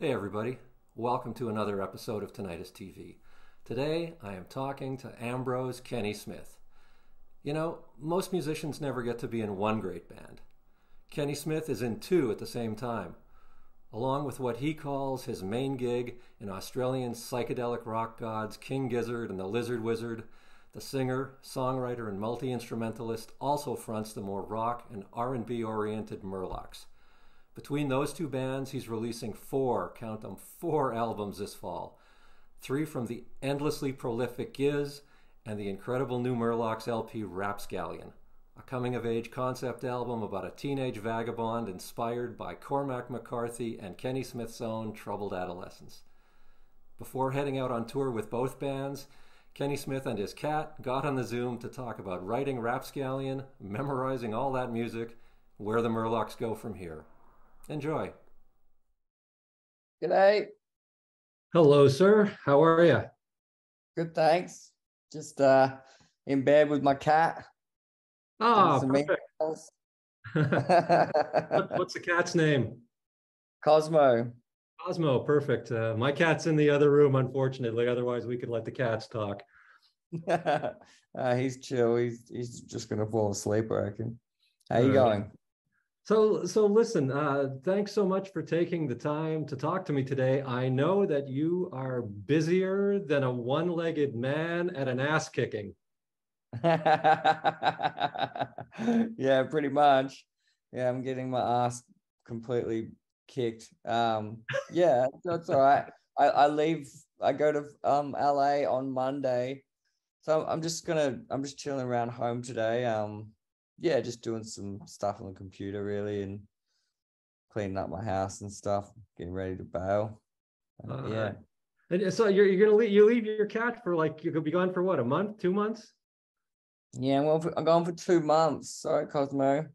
Hey, everybody. Welcome to another episode of Tinnitist TV. Today, I am talking to Ambrose Kenny Smith. You know, most musicians never get to be in one great band. Kenny Smith is in two at the same time, along with what he calls his main gig in Australian psychedelic rock gods King Gizzard and the Lizard Wizard. The singer, songwriter, and multi-instrumentalist also fronts the more rock and R&B oriented Murlocs. Between those two bands, he's releasing four, count them, four albums this fall. Three from the endlessly prolific Gizz and the incredible new Murlocs LP Rapscallion, a coming of age concept album about a teenage vagabond inspired by Cormac McCarthy and Kenny Smith's own troubled adolescence. Before heading out on tour with both bands, Kenny Smith and his cat got on the Zoom to talk about writing Rapscallion, memorizing all that music, where the Murlocs go from here. Enjoy. Good night. Hello, sir. How are you? Good, thanks. Just uh in bed with my cat. Ah, Some perfect. What- What's the cat's name? Cosmo. Cosmo. Perfect. Uh, my cat's in the other room, unfortunately. Otherwise, we could let the cats talk. uh, he's chill. He's he's just gonna fall asleep, I reckon. How you All right. going? So, so listen. Uh, thanks so much for taking the time to talk to me today. I know that you are busier than a one-legged man at an ass kicking. yeah, pretty much. Yeah, I'm getting my ass completely kicked. Um, yeah, that's all right. I, I leave. I go to um LA on Monday, so I'm just gonna. I'm just chilling around home today. Um, yeah, just doing some stuff on the computer really, and cleaning up my house and stuff. Getting ready to bail. Uh, yeah. And so you're you're gonna leave you leave your cat for like you could be gone for what a month, two months? Yeah, well, I'm going for two months. Sorry, Cosmo.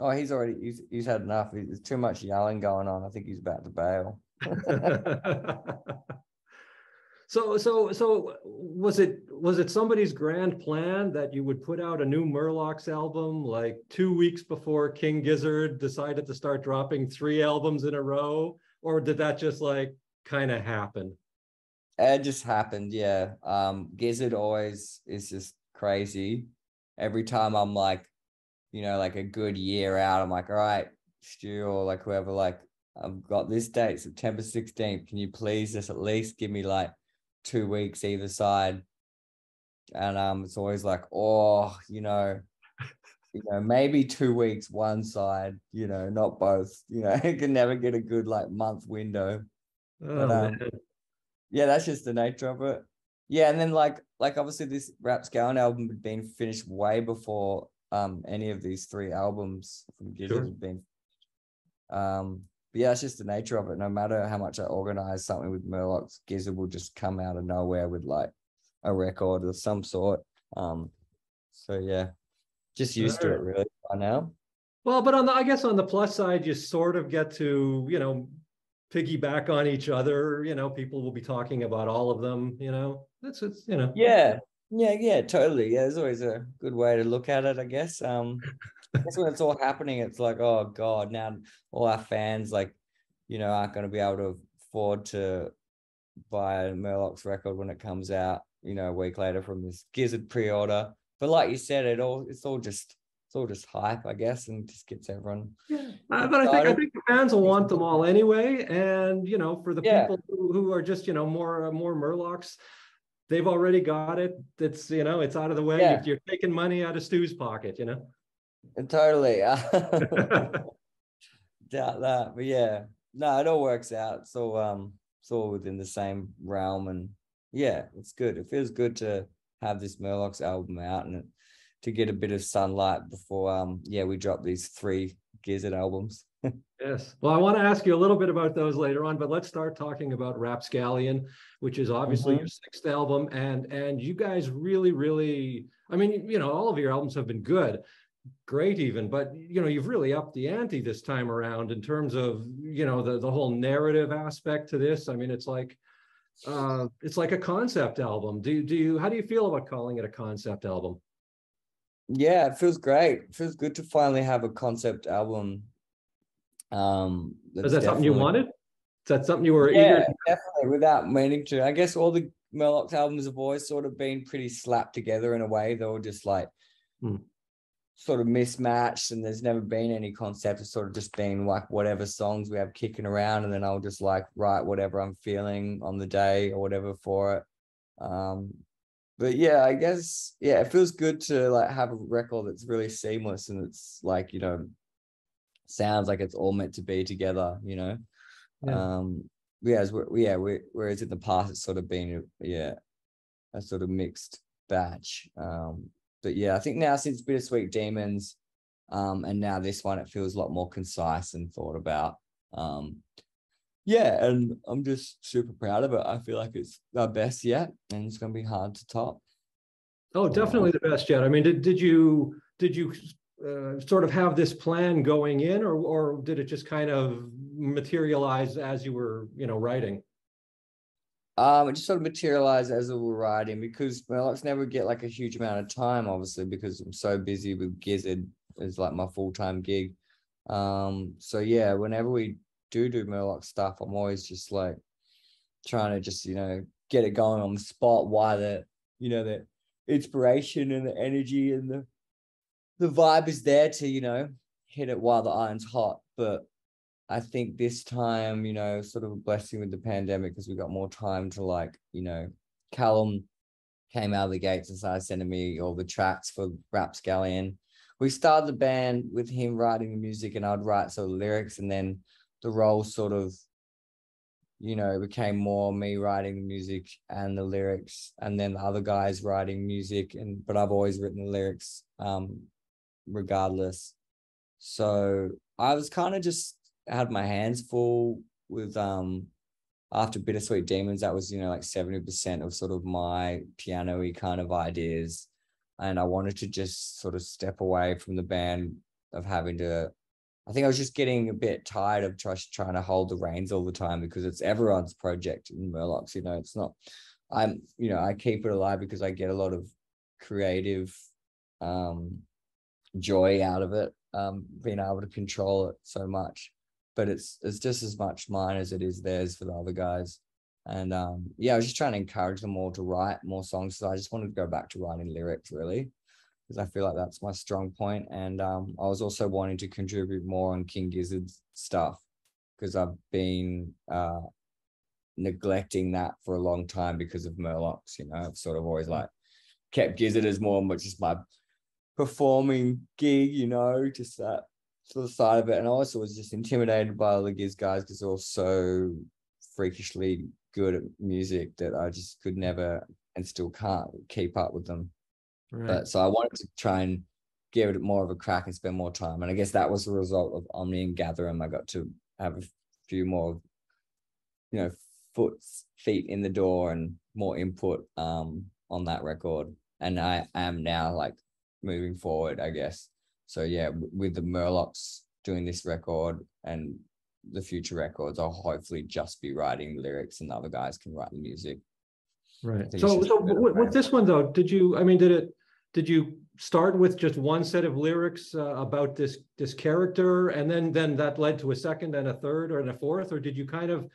Oh, he's already he's he's had enough. There's too much yelling going on. I think he's about to bail. so so so was it was it somebody's grand plan that you would put out a new Murlocs album like two weeks before King Gizzard decided to start dropping three albums in a row, or did that just like kind of happen? It just happened, yeah. Um, Gizzard always is just crazy. Every time I'm like, you know, like a good year out, I'm like, all right, Stu or like whoever, like, I've got this date, September 16th. Can you please just at least give me like two weeks either side? And um, it's always like, oh, you know, you know, maybe two weeks one side, you know, not both. You know, it can never get a good like month window Oh, um, yeah, that's just the nature of it. Yeah, and then like like obviously this Rap Rapscallion album had been finished way before um any of these three albums from Gizzard Sure. had been. Um, but yeah, it's just the nature of it. No matter how much I organize something with Murlocs, Gizzard will just come out of nowhere with like a record of some sort. Um, so yeah, just used to it really by now. Well, but on the I guess on the plus side, you sort of get to you know piggyback on each other. You know, people will be talking about all of them. You know, that's it's you know. Yeah, yeah, yeah, totally. Yeah, there's always a good way to look at it, I guess. Um, Guess when it's all happening, it's like, oh God, now all our fans, like, you know, aren't going to be able to afford to buy a Murlocs record when it comes out, you know, a week later from this Gizzard pre-order. But like you said, it all it's all just it's all just hype, I guess, and just gets everyone. Uh, but I think I think the fans will want them all anyway, and you know, for the Yeah. people who, who are just you know more uh, more Murlocs, they've already got it. It's you know, it's out of the way. Yeah. You're taking money out of Stu's pocket, you know. Totally. doubt that but yeah no it all works out It's all, um it's all within the same realm and yeah it's good it feels good to have this murlocs album out and to get a bit of sunlight before um yeah we drop these three gizzard albums Yes. Well, I want to ask you a little bit about those later on, but let's start talking about Rapscallion, which is obviously Mhm. your sixth album, and and you guys really, really, I mean, you know, all of your albums have been good, great even, but you know, you've really upped the ante this time around in terms of you know the the whole narrative aspect to this. I mean, it's like uh it's like a concept album. Do do you how do you feel about calling it a concept album? yeah it feels great it feels good to finally have a concept album um Is that something you wanted that something you were yeah, eager? definitely. Without meaning to, I guess all the Murlocs albums have always sort of been pretty slapped together in a way. They were just like Hmm. Sort of mismatched, and there's never been any concept. It's sort of just been like whatever songs we have kicking around, and then I'll just like write whatever I'm feeling on the day or whatever for it. Um, but yeah, I guess yeah, it feels good to like have a record that's really seamless and it's like you know sounds like it's all meant to be together. You know. Yeah. Um, whereas we yeah, we, whereas in the past it's sort of been yeah, a sort of mixed batch. Um, but yeah, I think now since Bittersweet Demons, um, and now this one, it feels a lot more concise and thought about. Um, yeah, and I'm just super proud of it. I feel like it's our best yet, and it's gonna be hard to top. Oh, definitely the best yet. I mean, did did you did you uh, sort of have this plan going in, or or did it just kind of materialize as you were, you know, writing? Um, it just sort of materialized as we were writing because Murlocs never get like a huge amount of time, obviously, because I'm so busy with Gizzard is like my full time gig. Um, so yeah, whenever we do do Murloc stuff, I'm always just like trying to just you know get it going on the spot. Why the you know the inspiration and the energy and the the vibe is there to you know hit it while the iron's hot, but I think this time, you know, sort of a blessing with the pandemic because we got more time to like, you know, Callum came out of the gates and started sending me all the tracks for Rapscallion. We started the band with him writing the music and I'd write sort of lyrics and then the role sort of, you know, became more me writing the music and the lyrics and then the other guys writing music and but I've always written the lyrics um regardless. So I was kind of just had my hands full with um after bittersweet demons that was you know like 70% of sort of my piano-y kind of ideas. And i wanted to just sort of step away from the band of having to i think i was just getting a bit tired of just trying to hold the reins all the time because it's everyone's project in murlocs you know it's not i'm you know i keep it alive because i get a lot of creative um joy out of it um being able to control it so much but it's it's just as much mine as it is theirs for the other guys. And um, yeah, I was just trying to encourage them all to write more songs. So I just wanted to go back to writing lyrics really, because I feel like that's my strong point. And um, I was also wanting to contribute more on King Gizzard's stuff because I've been uh, neglecting that for a long time because of Murlocs. You know, I've sort of always like kept Gizzard as more much as my performing gig. You know, just that to the side of it. And I also was just intimidated by all the Gizz guys because they're all so freakishly good at music that I just could never and still can't keep up with them. Right. But so I wanted to try and give it more of a crack and spend more time. And I guess that was the result of Omnium Gatherum. I got to have a few more, you know, foot feet in the door and more input um on that record. And I am now like moving forward, I guess so yeah, with the Murlocs doing this record and the future records, I'll hopefully just be writing lyrics and the other guys can write the music. Right. So, so with, with, this one though, did you? I mean, did it? Did you start with just one set of lyrics uh, about this this character, and then then that led to a second and a third or and a fourth, or did you kind of,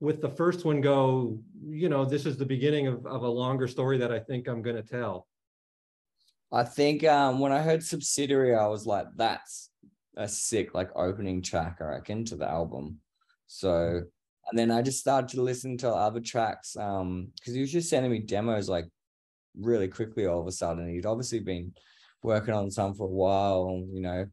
with the first one, go? You know, this is the beginning of of a longer story that I think I'm going to tell. I think um, when I heard Subsidiary, I was like, that's a sick like opening track, I reckon, to the album. So and then I just started to listen to other tracks um because he was just sending me demos like really quickly all of a sudden. He'd obviously been working on some for a while, you know,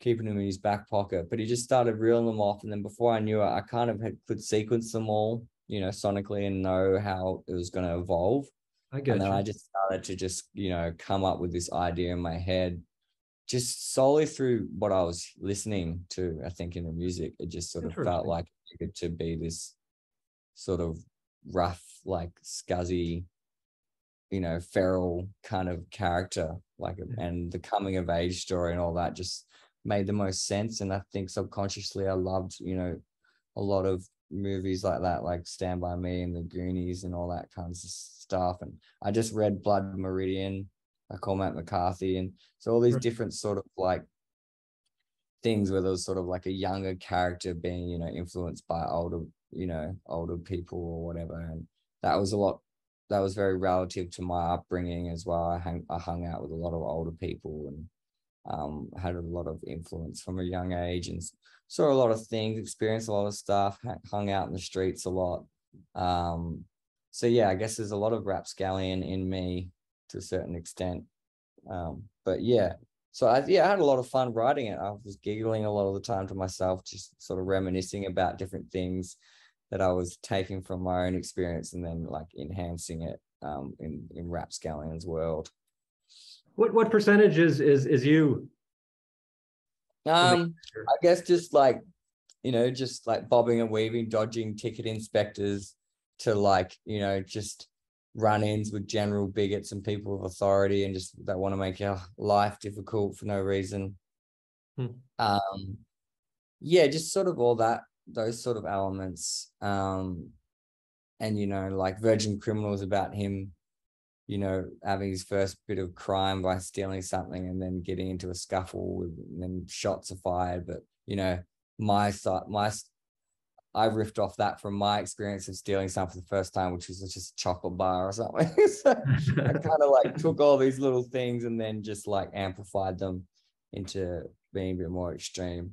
keeping them in his back pocket, but he just started reeling them off. And then before I knew it, I kind of had could sequence them all, you know, sonically and know how it was going to evolve. I get and then you. I just started to just, you know, come up with this idea in my head, just solely through what I was listening to, I think, in the music. It just sort of felt like it needed to be this sort of rough, like scuzzy, you know, feral kind of character. Like and the coming of age story and all that just made the most sense. And I think subconsciously I loved, you know, a lot of movies like that, like Stand By Me and The Goonies and all that kinds of stuff. And I just read Blood Meridian by Cormac McCarthy. And so all these different sort of like things where there was sort of like a younger character being, you know, influenced by older you know, older people or whatever. And that was a lot, that was very relative to my upbringing as well. I hung, I hung out with a lot of older people and um, had a lot of influence from a young age and saw a lot of things, experienced a lot of stuff, hung out in the streets a lot. Um, so yeah, I guess there's a lot of rapscallion in me to a certain extent. Um, but yeah, so I yeah, I had a lot of fun writing it. I was giggling a lot of the time to myself, just sort of reminiscing about different things that I was taking from my own experience and then like enhancing it um, in in Rapscallion's world. What what percentage is is is you? Um, I guess just like you know, just like bobbing and weaving, dodging ticket inspectors to like you know just run-ins with general bigots and people of authority and just that want to make your life difficult for no reason. Hmm. Um, yeah, just sort of all that those sort of elements. Um, and you know, like Virgin Criminals about him you know, having his first bit of crime by stealing something and then getting into a scuffle with, and then shots are fired. But, you know, my side, my, I riffed off that from my experience of stealing something for the first time, which was just a chocolate bar or something. so I kind of like took all these little things and then just like amplified them into being a bit more extreme.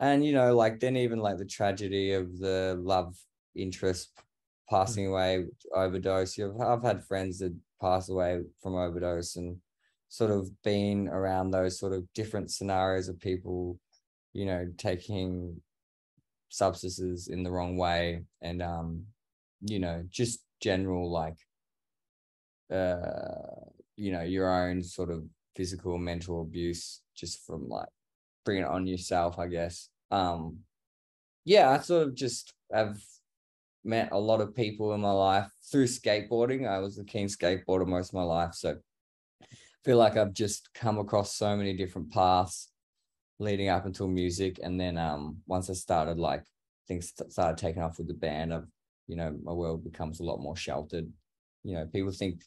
And, you know, like then even like the tragedy of the love interest passing away overdose. You've, I've had friends that pass away from overdose and sort of been around those sort of different scenarios of people, you know, taking substances in the wrong way and um, you know, just general like uh, you know, your own sort of physical mental abuse just from like bringing it on yourself, I guess. Um yeah, I sort of just have met a lot of people in my life through skateboarding. I was a keen skateboarder most of my life. So I feel like I've just come across so many different paths leading up until music. And then um once I started like things started taking off with the band, I've you know, my world becomes a lot more sheltered. You know, people think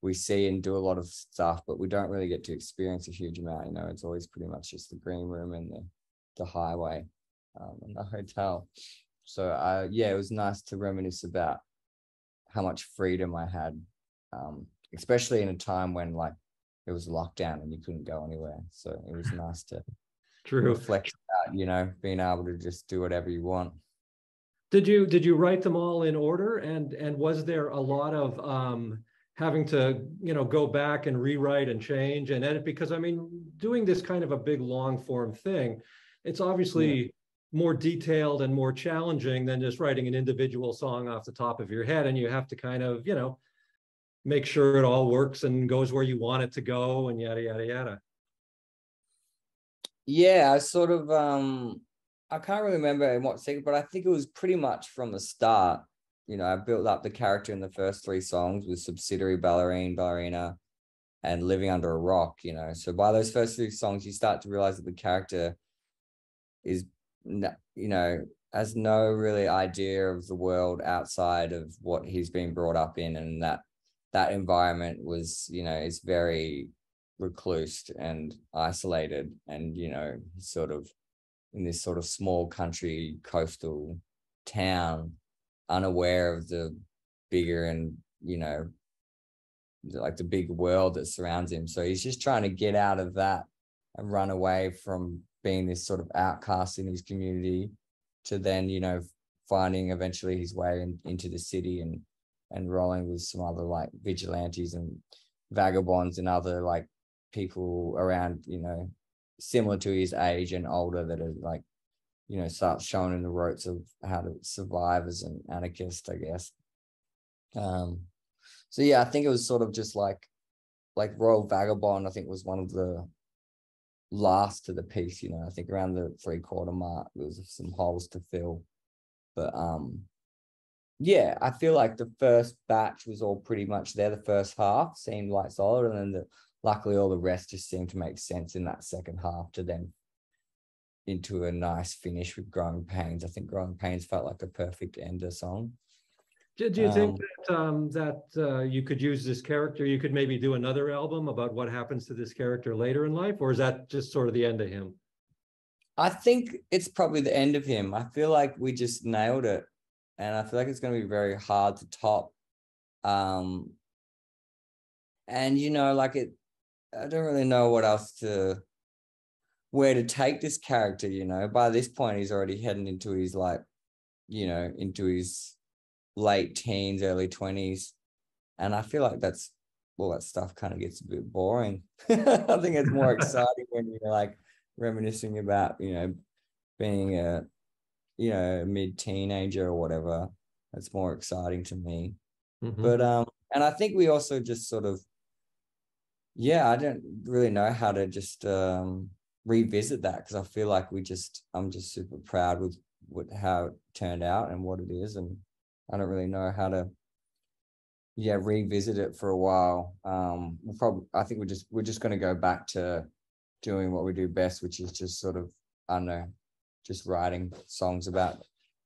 we see and do a lot of stuff, but we don't really get to experience a huge amount. You know, it's always pretty much just the green room and the the highway um, and the hotel. So I, yeah, it was nice to reminisce about how much freedom I had, um, especially in a time when like it was lockdown and you couldn't go anywhere. So it was nice to True. reflect about, you know, being able to just do whatever you want. Did you did you write them all in order? And and was there a lot of um having to you know go back and rewrite and change and edit because i mean doing this kind of a big long form thing it's obviously yeah more detailed and more challenging than just writing an individual song off the top of your head and you have to kind of you know make sure it all works and goes where you want it to go and yada yada yada. Yeah i sort of um i can't really remember in what second but i think it was pretty much from the start you know i built up the character in the first three songs with subsidiary ballerine ballerina and living under a rock you know. So by those first three songs you start to realize that the character is you know, has no really idea of the world outside of what he's been brought up in, and that that environment was, you know, is very reclused and isolated, and you know, sort of in this sort of small country coastal town, unaware of the bigger and you know, like the big world that surrounds him. So he's just trying to get out of that and run away from being this sort of outcast in his community to then you know finding eventually his way in, into the city and and rolling with some other like vigilantes and vagabonds and other like people around you know similar to his age and older that are like you know start showing in the ropes of how to survive as an anarchist i guess. Um so yeah i think it was sort of just like like royal vagabond i think was one of the last to the piece, you know, I think around the three quarter mark, there was some holes to fill. But um yeah, I feel like the first batch was all pretty much there. The first half seemed like solid, and then the luckily all the rest just seemed to make sense in that second half to then into a nice finish with Growing Pains. I think Growing Pains felt like a perfect ender song. Do, do you um, think that um, that uh, you could use this character? You could maybe do another album about what happens to this character later in life, or is that just sort of the end of him? I think it's probably the end of him. I feel like we just nailed it. and I feel like it's going to be very hard to top. Um, and you know, like it, I don't really know what else to, where to take this character. You know, by this point, he's already heading into his like, you know, into his late teens, early twenties, and I feel like that's all that stuff kind of gets a bit boring. I think it's more exciting when you're like reminiscing about, you know, being a, you know, mid teenager or whatever. That's more exciting to me. Mm-hmm. But um, and I think we also just sort of, yeah, I don't really know how to just um revisit that because I feel like we just, I'm just super proud with what how it turned out and what it is, and I don't really know how to yeah revisit it for a while. Um we'll probably i think we're just we're just going to go back to doing what we do best which is just sort of i don't know just writing songs about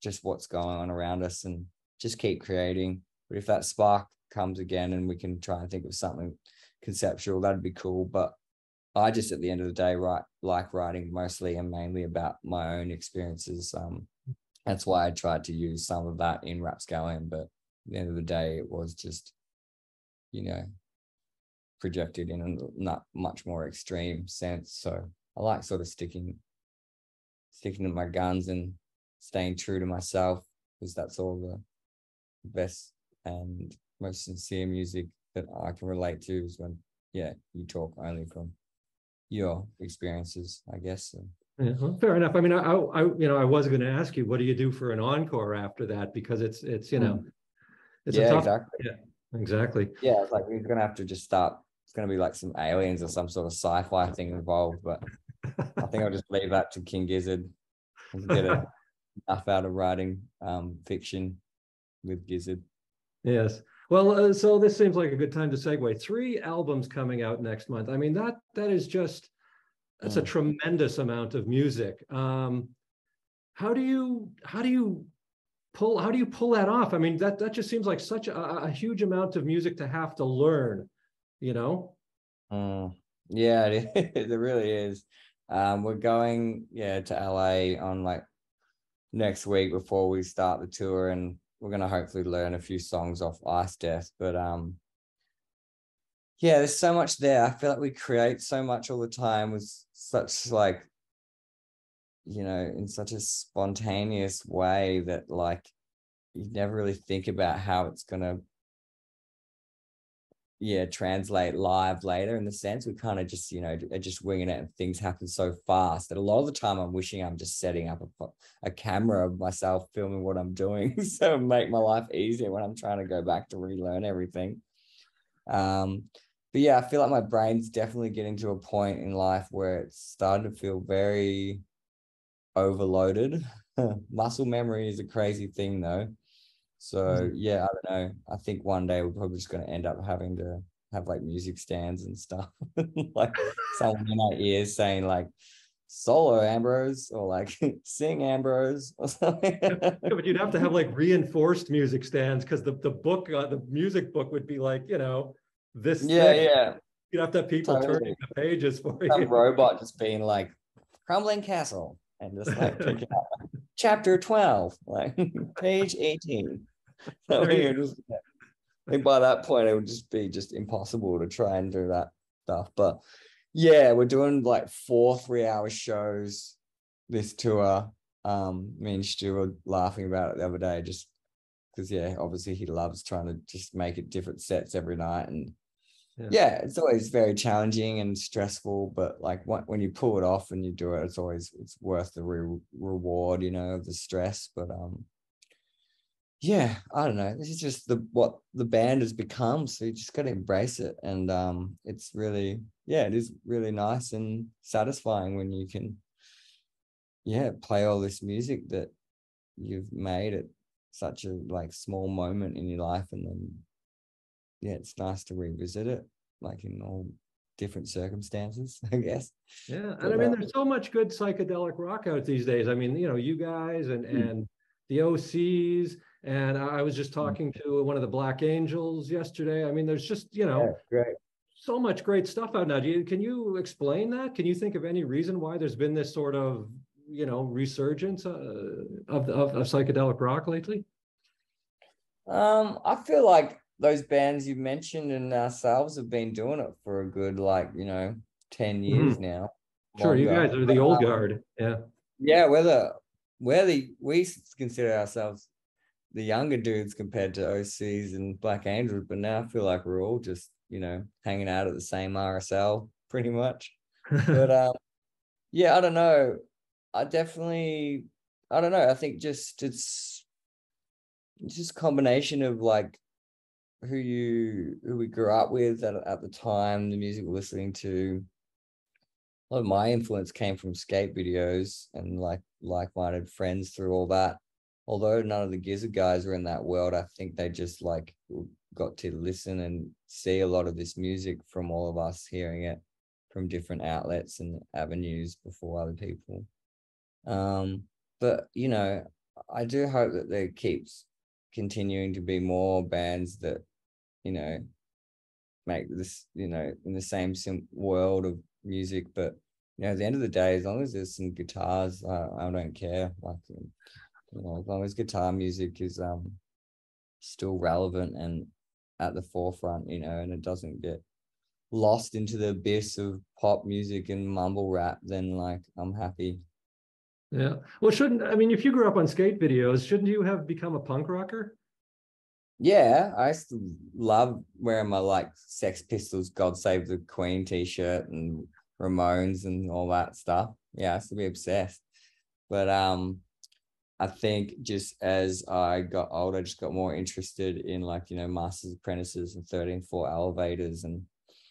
just what's going on around us and just keep creating. But if that spark comes again and we can try and think of something conceptual that'd be cool. But i just at the end of the day write like writing mostly and mainly about my own experiences. Um that's why i tried to use some of that in rapscallion but at the end of the day, it was just, you know, projected in a not much more extreme sense. So I like sort of sticking, sticking to my guns and staying true to myself because that's all the best and most sincere music that I can relate to is when, yeah, you talk only from your experiences, I guess. Yeah, well, fair enough. I mean, I, I, you know, I was going to ask you, what do you do for an encore after that? Because it's, it's, you know, mm. It's yeah, tough, exactly. Yeah, exactly. Yeah, it's like we're gonna have to just start. It's gonna be like some aliens or some sort of sci-fi thing involved. But I think I'll just leave that to King Gizzard and get a, enough out of writing um, fiction with Gizzard. Yes. Well, uh, so this seems like a good time to segue. Three albums coming out next month. I mean that that is just that's mm. a tremendous amount of music. Um, how do you how do you pull how do you pull that off i mean that that just seems like such a, a huge amount of music to have to learn you know mm, yeah it, it really is um we're going yeah to la on like next week before we start the tour and we're going to hopefully learn a few songs off ice death but um yeah there's so much there. I feel like we create so much all the time with such like you know, in such a spontaneous way that like you never really think about how it's gonna yeah translate live later in the sense we kind of just you know just winging it and things happen so fast that a lot of the time i'm wishing i'm just setting up a, a camera of myself filming what i'm doing so make my life easier when i'm trying to go back to relearn everything. Um but yeah i feel like my brain's definitely getting to a point in life where it's starting to feel very overloaded. Muscle memory is a crazy thing though. So mm-hmm. yeah, I don't know. I think one day we're probably just going to end up having to have like music stands and stuff, like someone in our ears saying like "solo Ambrose" or like "sing Ambrose" or something. yeah, but you'd have to have like reinforced music stands because the the book, uh, the music book would be like you know this. Yeah, yeah. You'd have to have people totally. turning the pages for Some you. robot just being like, "Crumbling Castle." and just like chapter 12, like page 18. So just, I think by that point it would just be just impossible to try and do that stuff. But yeah, we're doing like four three-hour shows this tour. Um, me and Stu were laughing about it the other day, just because yeah, obviously he loves trying to just make it different sets every night and yeah. yeah. it's always very challenging and stressful but like when you pull it off and you do it it's always it's worth the re- reward you know of the stress but um yeah i don't know this is just the what the band has become so you just got to embrace it and um it's really yeah it is really nice and satisfying when you can yeah play all this music that you've made at such a like small moment in your life and then yeah, it's nice to revisit it, like in all different circumstances, I guess. Yeah, and but, I mean, uh, there's so much good psychedelic rock out these days. I mean, you know, you guys and mm. and the Osees, and I was just hmm. talking mm. to one of the Black Angels yesterday. I mean, there's just you know, yeah, great. So much great stuff out now. Do you, can you explain that? Can you think of any reason why there's been this sort of you know resurgence uh, of, of of psychedelic rock lately? Um, I feel like those bands you mentioned and ourselves have been doing it for a good like you know 10 years mm-hmm. now sure you guys are the old um, guard yeah yeah we're the we're the we consider ourselves the younger dudes compared to Osees and Black Angels, but now I feel like we're all just, you know, hanging out at the same RSL pretty much. but um yeah, I don't know. I definitely I don't know. I think just it's it's just a combination of like who you who we grew up with at, at the time, the music we're listening to. A lot of my influence came from skate videos and like like-minded friends through all that. Although none of the Gizzard guys were in that world, I think they just like got to listen and see a lot of this music from all of us hearing it from different outlets and avenues before other people. Um, but you know, I do hope that there keeps continuing to be more bands that you know make this you know in the same sim- world of music. But you know at the end of the day as long as there's some guitars uh, i don't care. Like you know as long as guitar music is um still relevant and at the forefront you know and it doesn't get lost into the abyss of pop music and mumble rap then like i'm happy yeah. Well, shouldn't I mean if you grew up on skate videos, shouldn't you have become a punk rocker? Yeah, I used to love wearing my like Sex Pistols, God Save the Queen t-shirt and Ramones and all that stuff. Yeah, I used to be obsessed. But um I think just as I got older, I just got more interested in like, you know, Masters Apprentices and 13th Floor Elevators and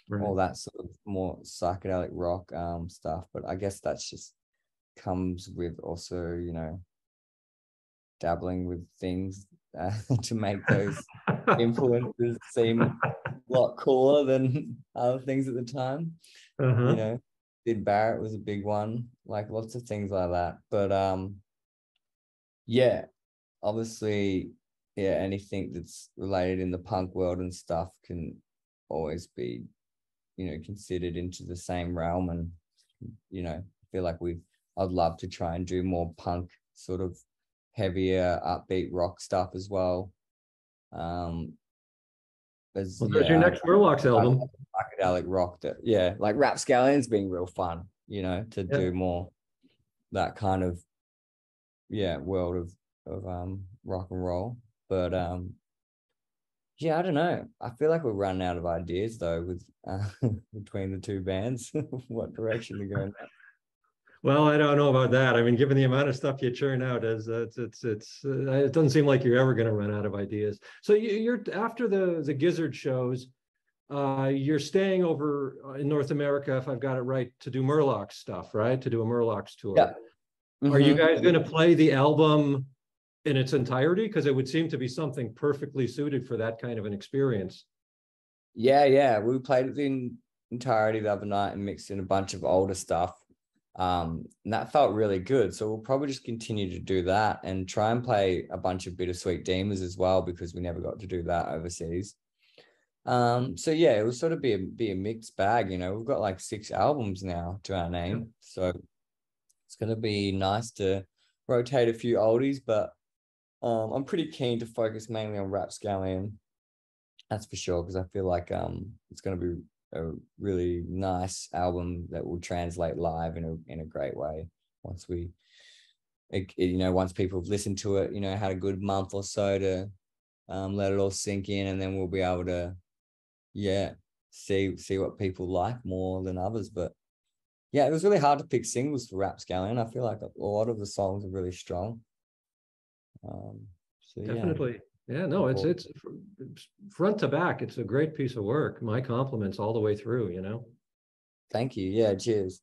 right. all that sort of more psychedelic rock um stuff. But I guess that's just comes with also, you know, dabbling with things uh, to make those influences seem a lot cooler than other things at the time. Uh-huh. You know, Syd Barrett was a big one, like lots of things like that. But um, yeah, obviously, yeah, anything that's related in the punk world and stuff can always be, you know, considered into the same realm. And you know, feel like we've I'd love to try and do more punk sort of heavier upbeat rock stuff as well. Um, as, well, there's yeah, your next Murlocs album. Psychedelic rock that yeah, like Rapscallions being real fun, you know, to yeah. do more that kind of yeah, world of of um rock and roll. But um yeah, I don't know. I feel like we're running out of ideas though with uh, between the two bands, what direction to go. Well, I don't know about that. I mean, given the amount of stuff you churn out, as uh, it's it's it's uh, it doesn't seem like you're ever going to run out of ideas. So you, are after the the Gizzard shows, uh, you're staying over uh, in North America, if I've got it right, to do Murloc stuff, right? To do a Murlocs tour. Yeah. Mm-hmm. Are you mm-hmm. guys going to play the album in its entirety? Because it would seem to be something perfectly suited for that kind of an experience. Yeah, yeah. We played it in entirety the other night and mixed in a bunch of older stuff um, and that felt really good. So we'll probably just continue to do that and try and play a bunch of bittersweet demons as well because we never got to do that overseas. Um, so yeah, it will sort of be a be a mixed bag. You know, we've got like six albums now to our name, so it's gonna be nice to rotate a few oldies. But um, I'm pretty keen to focus mainly on Rapscallion. That's for sure because I feel like um, it's gonna be a really nice album that will translate live in a in a great way once we it, you know once people have listened to it you know had a good month or so to um, let it all sink in and then we'll be able to yeah see see what people like more than others. But yeah it was really hard to pick singles for Rapscallion I feel like a lot of the songs are really strong. Um so definitely. yeah. Yeah, no, it's it's front to back. It's a great piece of work. My compliments all the way through. You know. Thank you. Yeah. Cheers.